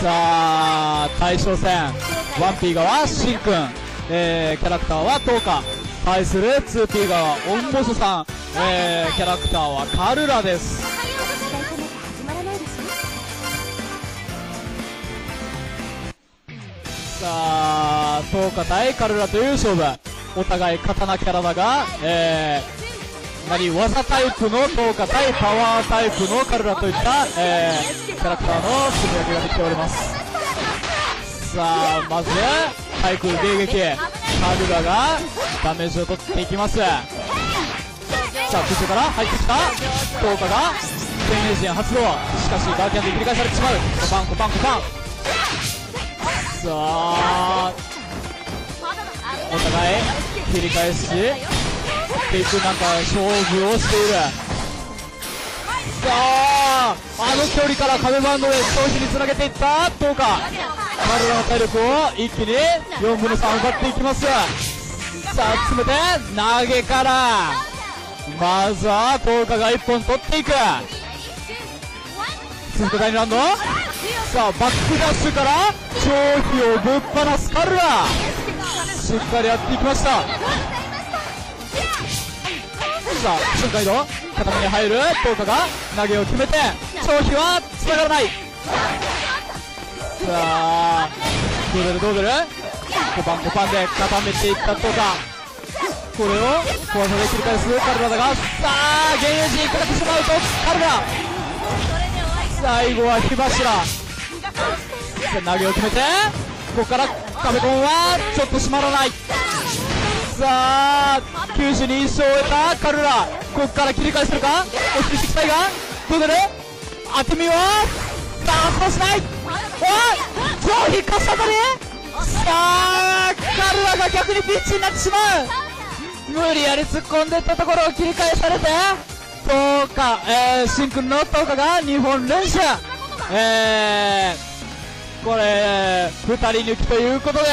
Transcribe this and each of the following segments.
さあ対象戦。1P 側しんくん、えー、キャラクターはトーカ対する 2P 側オンボスさん、えー、キャラクターはカルラです。さあトーカ対カルラという勝負。お互い刀キャラだが、えー、何技タイプのトーカ対パワータイプのカルラといった、えー、キャラクターの積み上げができております。さあまず対空迎撃カルラがダメージを取っていきます。さあ空中から入ってきた。トーカが全エンジン発動。しかしダーキャンで切り返されてしまう。コパンコパンコパン。さあお互い切り返し。結局なんか勝負をしている。さああの距離から壁バンドで調子につなげていった。どうか。カルラの体力を一気に4分の3奪っていきます。さあ詰めて投げから。まずは効果が1本取っていく。続く第2ラウンド。さあバックダッシュから長飛をぶっ放すカルラ。しっかりやっていきました。さあ瞬間移動。固めに入る。効果が投げを決めて長飛は繋がらない。さあどう出るどう出るコパンコパンで固めていった効果これを小技で切り返すカルラだがさあ現役にかかってしまうとカルラ最後は火柱。投げを決めてここからカメコンはちょっと閉まらない。さあ九州に1勝を得たカルラ。ここから切り返せるか？落ちてきたいがどう出る当て身はさあそうしないおい上皮かさばりさあカルラが逆にピッチになってしまう。無理やり突っ込んでいったところを切り返されて10日、えー、シンくんの10日が2本連射。えーこれ、2人抜きということで、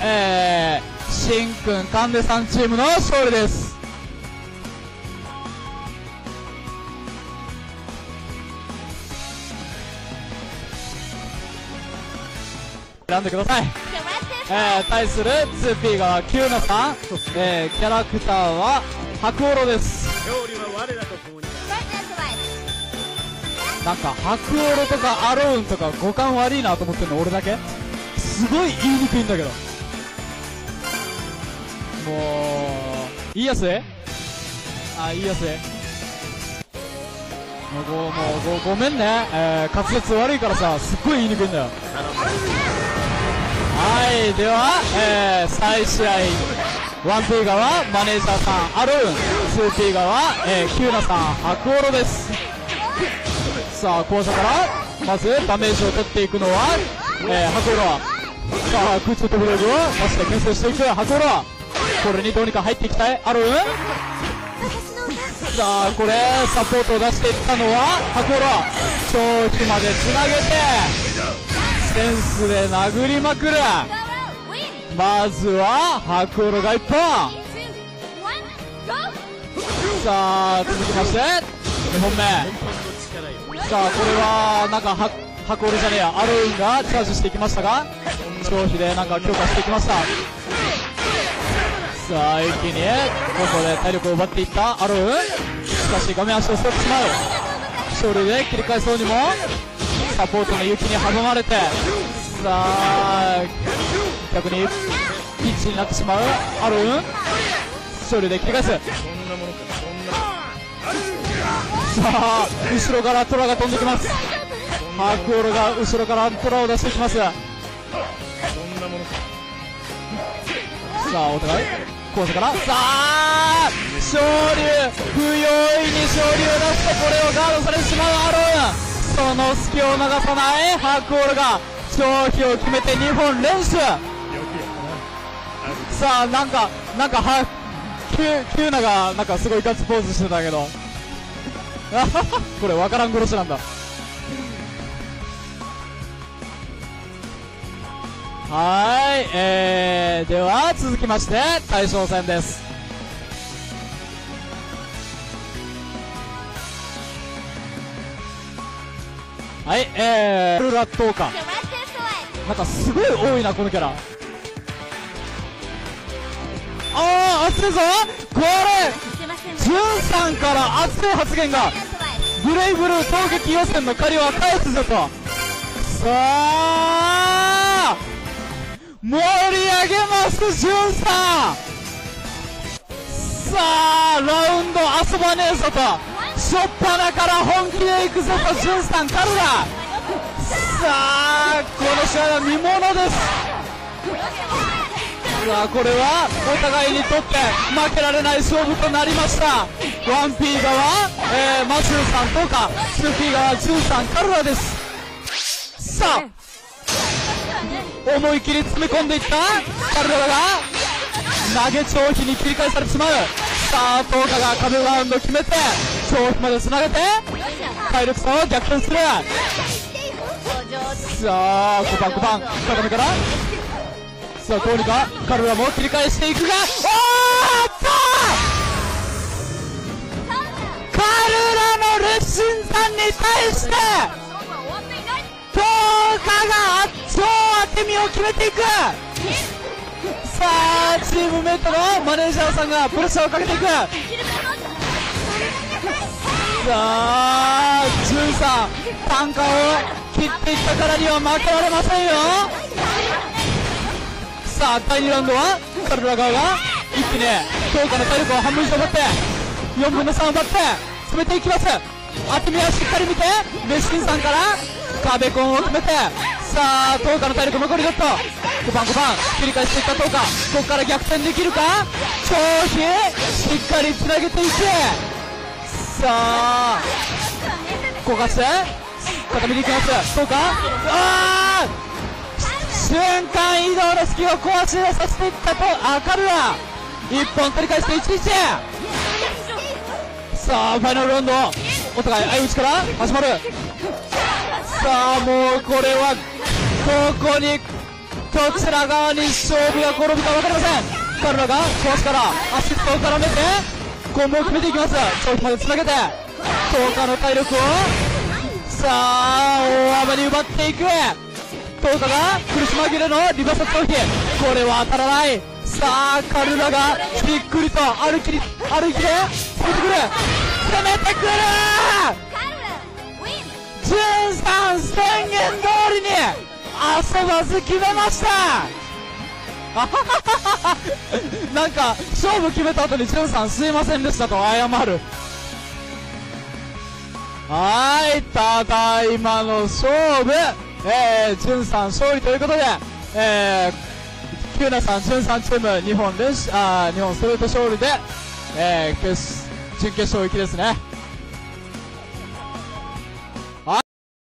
えー、しんくん、かんでさんチームの勝利です。選んでください。えー、対する 2P がキューナさん、えー、キャラクターは白オロです。勝利は我らと共になんか白オロとかアローンとか五感悪いなと思ってるの俺だけ？すごい言いにくいんだけどもういいやつあいいやつもうもうごごめんね、えー、滑舌悪いからさすっごい言いにくいんだよ。はいでは、えー、再試合 1P 側マネージャーさんアローン 2P 側、えー、キューナさん白オロです。さあ交差からまずダメージを取っていくのは、えー、ハコロ。さあ空中飛ぶ道具をマスで牽制していくハコロ。これにどうにか入っていきたい。アロンさあこれサポートを出していったのはハコロ。長期までつなげてセンスで殴りまくる。まずはハコロが1本。さあ続きまして2本目。さあこれはなんか箱折りじゃねえや。アロウンがチャージしていきましたが消費でなんか強化していきましたさあ一気にここで体力を奪っていった。アロウしかし画面足を捨ててしまう。勝利で切り返そうにも。サポートの雪に阻まれて。さあ逆にピッチになってしまう。アロウ勝利で切り返す。さあ後ろからトラが飛んできます。ハークオールが後ろからトラを出してきます。そんなものかさあお互い。交差から。さあ昇竜不用意に昇竜を出してこれをガードされてしまうアロー。ンその隙を流さないハークオールが消費を決めて2本連取。さあなんかなんかはキュキューナがなんかすごいガッツポーズしてたけど。これ分からん殺しなんだ。はいえー、では続きまして大将戦です。はいえー、ルラットーカなんかすごい多いなこのキャラ。ああ熱いぞ。これジュンさんから熱い発言がブレイブルー攻撃予選の借りは返すぞと。さあ盛り上げますジュンさん。さあラウンド遊ばねえぞと。しょっぱなから本気で行くぞとジュンさんカルラさあこの試合は見ものです。さあこれはお互いにとって負けられない勝負となりました。1P 側、えー、マシューさんとか 2P 側ジュンさんカルラです。さあ思い切り詰め込んでいった。カルラが投げ長飛に切り返されてしまう。さあ10日が壁ラウンド決めて長飛までつなげて体力差を逆転する。さあ5番5番片目から。さあどうにかカルラも切り返していくがおーっと!カルラのレッシンさんに対して10日が圧勝当て身を決めていく。さあチームメイトのマネージャーさんがプレッシャーをかけていく。さあジュンさん単価を切っていったからには負けられませんよ。さあ第2ラウンドはカルラ側が一気に強化の体力を半分以上奪って4分の3を奪って詰めていきます。当て身はしっかり見てメッシンさんから壁コンを決めて。さあ10日の体力残りちょっと。5番5番切り返していった10日ここから逆転できるか？長飛しっかりつなげていくさあ焦がして固めに行きます。10日あ瞬間移動の隙を壊しさせていったと明るは1本取り返して1日さあファイナルラウンドお互い相打ちから始まる。さあもうこれはここにどちら側に勝負が転ぶか分かりませんカルラがコースからアシストを絡めてコンボを決めていきます長期までつなげて10日の体力をさあ大幅に奪っていく10日が苦し紛れのリバーサ長期これは当たらないさあカルラがじっくりと歩き歩きで攻めてくる攻めてくる遊ばず決めました。あははははなんか勝負決めた後にジュンさんすいませんでしたと謝る。はいただいまの勝負。えー、ジュンさん勝利ということでえー、キューナさん、ジュンさんチーム日本連あ日本ストレート勝利で、えー、決準決勝行きですね。